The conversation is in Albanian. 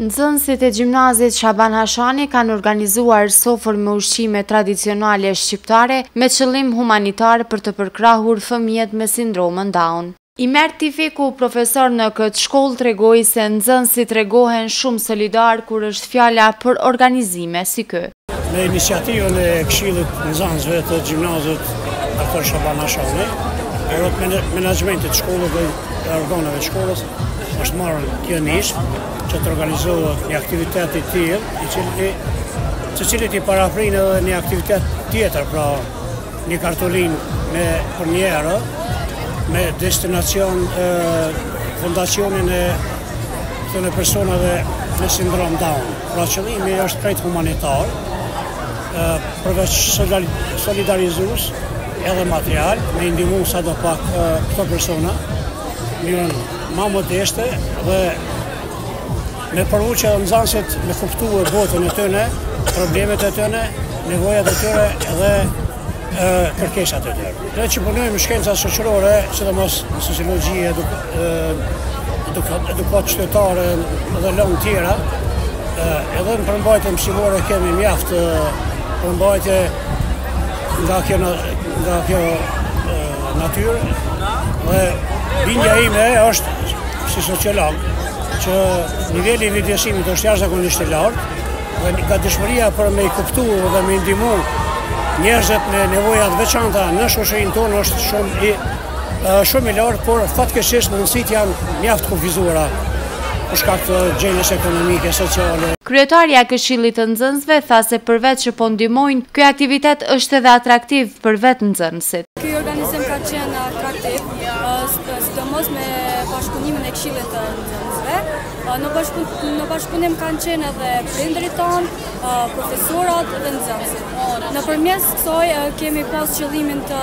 Nxënësit e gjimnazit Shaban Hashani kanë organizuar sofër me ushqime tradicionale shqiptare me qëllim humanitar për të përkrahur fëmijët me sindromën Down. Imer Tifiku, profesor në këtë shkollë tregoi se nxënësit tregohen shumë solidarë kur është fjala për organizime si ky. Me iniciativën e këshillit nxansve të gjimnazit tonë Shaban Hashani, edhe të menaxhmentit shkollës dhe e organeve shkollës, është marrë kjo nismë që të organizohet një aktivitet i tillë, i cili të cilit i paraprin edhe një aktivitet tjetër, pra një kartolin për një, me destinacion e, fondacionin e të personave me sindrom Down. Pra qëllimi është krejt humanitar, përveç solidarizues edhe material, me i ndihmu sadopak këto persona, n'mënyrën ma modeste dhe me provu që nxansit me kuptu e botën e tyne, problemet e tyne, nevojat e tyre dhe kërkesat e tyre. Ne që punojmë shkencat shoqërore, sidomos në sociologi, Edukatë qytetare dhe lëndë tjera, edhe në përmbajtje mësimore kemi mjaft përmbajtje nga kjo nga kjo natyrë dhe bindja ime është si sociolog që nivelli i vetëdijesimit është jashtëzakonisht i lartë dhe gatishmëria për me i kuptu dhe me i ndihmu njerëzit me nevoja t'veçanta në shoqërinë tonë është shumë i Shumë i lartë, por fatkeqësisht mundësitë janë mjaft të kufizuara për shkak të gjendjes ekonomike, sociale. Kryetarja e Këshillit të Nxënësve tha se përveç që po ndihmojnë, ky aktivitet është edhe atraktiv për vetë nxënësit. Ky organizim ka qenë atraktiv, sidomos me bashkëpunimin e Këshillit të Nxënësve. Në bashkëpunim kanë qenë edhe prindërit tanë, profesorat dhe nxënësit. Nëpërmjet kësaj kemi pas qëllimin të